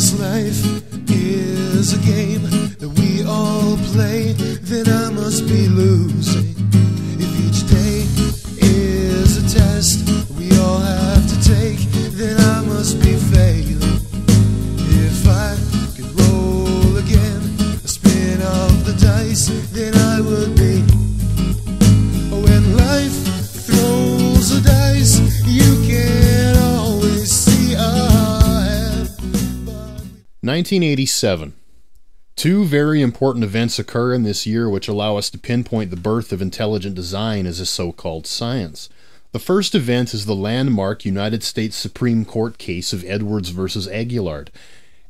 this life is a game that we all play, then I must be losing. 1987. Two very important events occur in this year which allow us to pinpoint the birth of intelligent design as a so called science. The first event is the landmark United States Supreme Court case of Edwards v. Aguillard.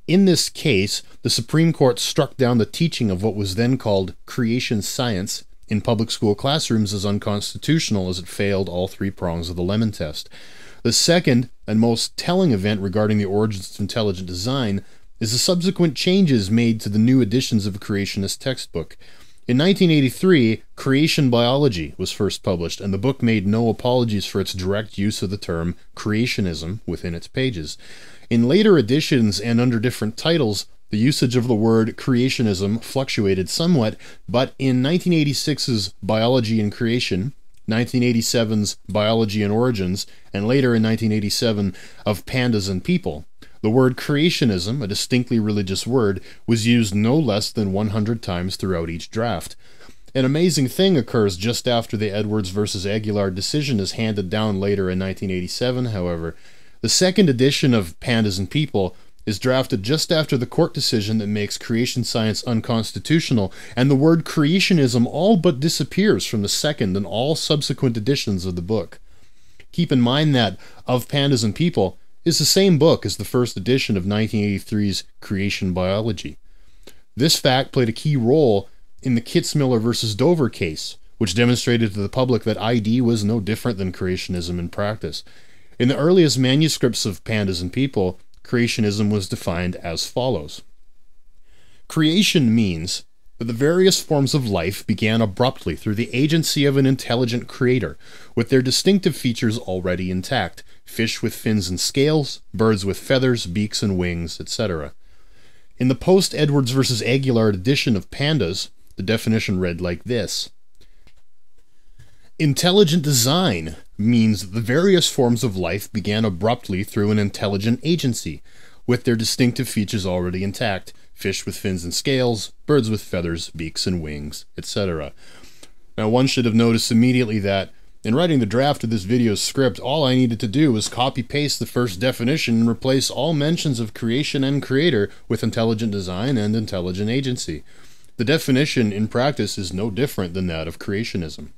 In this case, the Supreme Court struck down the teaching of what was then called creation science in public school classrooms as unconstitutional as it failed all three prongs of the Lemon test. The second and most telling event regarding the origins of intelligent design is the subsequent changes made to the new editions of a creationist textbook. In 1983, Creation Biology was first published, and the book made no apologies for its direct use of the term creationism within its pages. In later editions and under different titles, the usage of the word creationism fluctuated somewhat, but in 1986's Biology and Creation, 1987's Biology and Origins, and later in 1987 of Pandas and People, the word creationism, a distinctly religious word, was used no less than 100 times throughout each draft. An amazing thing occurs just after the Edwards versus Aguillard decision is handed down later in 1987, however. The second edition of Pandas and People is drafted just after the court decision that makes creation science unconstitutional, and the word creationism all but disappears from the second and all subsequent editions of the book. Keep in mind that Of Pandas and People is the same book as the first edition of 1983's Creation Biology. This fact played a key role in the Kitzmiller versus Dover case, which demonstrated to the public that ID was no different than creationism in practice. In the earliest manuscripts of Pandas and People, creationism was defined as follows Creation means that the various forms of life began abruptly through the agency of an intelligent creator, with their distinctive features already intact fish with fins and scales, birds with feathers, beaks, and wings, etc. In the post Edwards versus Aguillard edition of Pandas, the definition read like this Intelligent design means that the various forms of life began abruptly through an intelligent agency, with their distinctive features already intact fish with fins and scales, birds with feathers, beaks, and wings, etc. Now, one should have noticed immediately that in writing the draft of this video's script, all I needed to do was copy paste the first definition and replace all mentions of creation and creator with intelligent design and intelligent agency. The definition in practice is no different than that of creationism.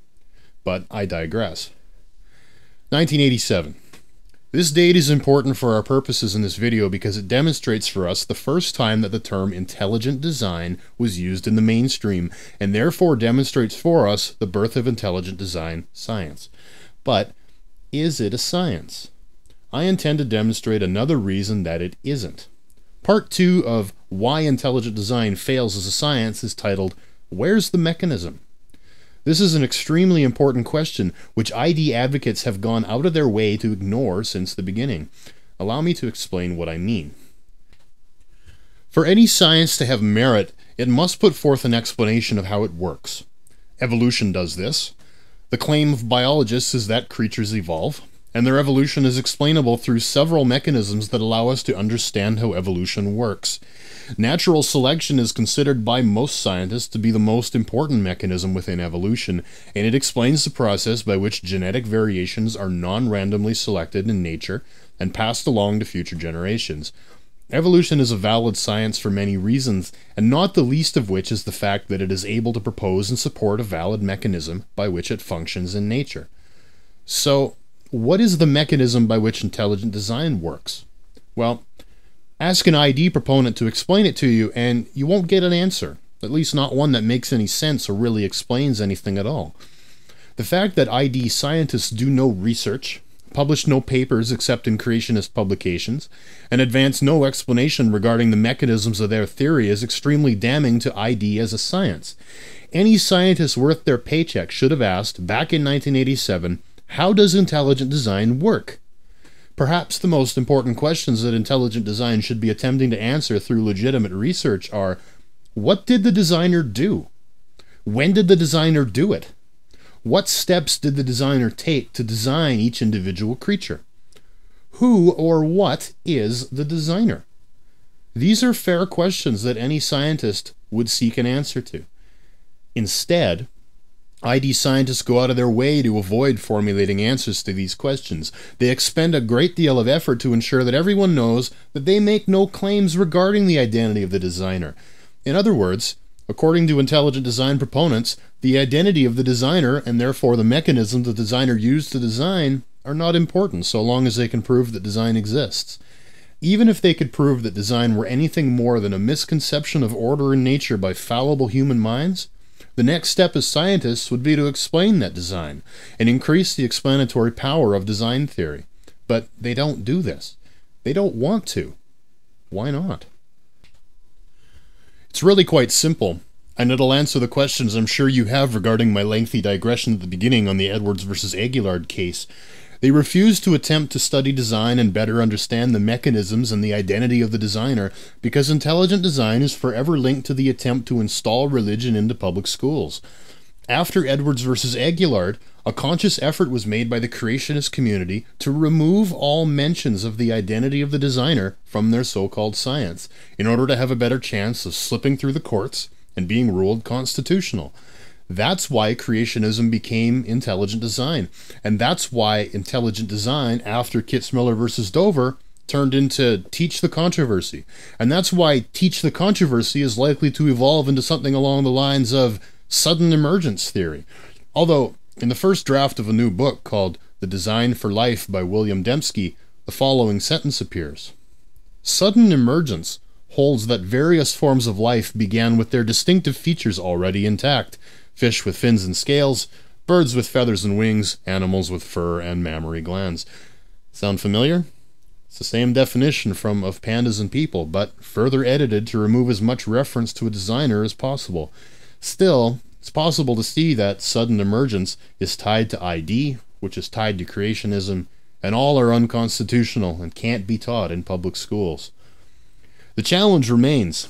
But I digress. 1987. This date is important for our purposes in this video because it demonstrates for us the first time that the term intelligent design was used in the mainstream, and therefore demonstrates for us the birth of intelligent design science. But is it a science? I intend to demonstrate another reason that it isn't. Part 2 of Why Intelligent Design Fails as a Science is titled, Where's the Mechanism? This is an extremely important question which ID advocates have gone out of their way to ignore since the beginning. Allow me to explain what I mean. For any science to have merit, it must put forth an explanation of how it works. Evolution does this. The claim of biologists is that creatures evolve, and their evolution is explainable through several mechanisms that allow us to understand how evolution works. Natural selection is considered by most scientists to be the most important mechanism within evolution, and it explains the process by which genetic variations are non randomly selected in nature and passed along to future generations. Evolution is a valid science for many reasons, and not the least of which is the fact that it is able to propose and support a valid mechanism by which it functions in nature. So, what is the mechanism by which intelligent design works? Well, ask an ID proponent to explain it to you, and you won't get an answer, at least not one that makes any sense or really explains anything at all. The fact that ID scientists do no research, publish no papers except in creationist publications, and advance no explanation regarding the mechanisms of their theory is extremely damning to ID as a science. Any scientist worth their paycheck should have asked, back in 1987, how does intelligent design work? Perhaps the most important questions that intelligent design should be attempting to answer through legitimate research are what did the designer do? When did the designer do it? What steps did the designer take to design each individual creature? Who or what is the designer? These are fair questions that any scientist would seek an answer to. Instead, ID scientists go out of their way to avoid formulating answers to these questions. They expend a great deal of effort to ensure that everyone knows that they make no claims regarding the identity of the designer. In other words, according to intelligent design proponents, the identity of the designer and therefore the mechanism the designer used to design are not important so long as they can prove that design exists. Even if they could prove that design were anything more than a misconception of order in nature by fallible human minds, the next step as scientists would be to explain that design and increase the explanatory power of design theory. But they don't do this. They don't want to. Why not? It's really quite simple, and it'll answer the questions I'm sure you have regarding my lengthy digression at the beginning on the Edwards versus Aguillard case. They refuse to attempt to study design and better understand the mechanisms and the identity of the designer because intelligent design is forever linked to the attempt to install religion into public schools. After Edwards versus Aguillard, a conscious effort was made by the creationist community to remove all mentions of the identity of the designer from their so called science in order to have a better chance of slipping through the courts and being ruled constitutional. That's why creationism became intelligent design. And that's why intelligent design, after Kitzmiller versus Dover, turned into Teach the Controversy. And that's why Teach the Controversy is likely to evolve into something along the lines of sudden emergence theory. Although, in the first draft of a new book called The Design for Life by William Dembski, the following sentence appears Sudden emergence holds that various forms of life began with their distinctive features already intact fish with fins and scales, birds with feathers and wings, animals with fur and mammary glands. Sound familiar? It's the same definition from of pandas and people, but further edited to remove as much reference to a designer as possible. Still, it's possible to see that sudden emergence is tied to ID, which is tied to creationism, and all are unconstitutional and can't be taught in public schools. The challenge remains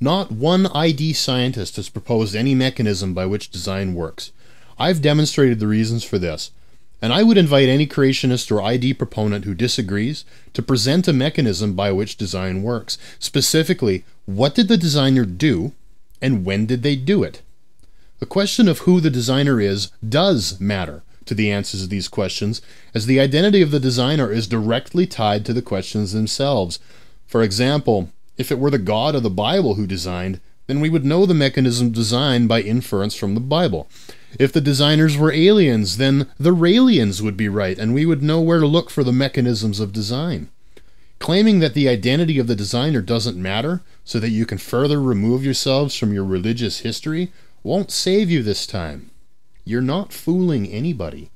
not one ID scientist has proposed any mechanism by which design works. I've demonstrated the reasons for this, and I would invite any creationist or ID proponent who disagrees to present a mechanism by which design works. Specifically, what did the designer do, and when did they do it? The question of who the designer is does matter to the answers of these questions, as the identity of the designer is directly tied to the questions themselves. For example, if it were the God of the Bible who designed, then we would know the mechanism of design by inference from the Bible. If the designers were aliens, then the Raelians would be right, and we would know where to look for the mechanisms of design. Claiming that the identity of the designer doesn't matter, so that you can further remove yourselves from your religious history, won't save you this time. You're not fooling anybody.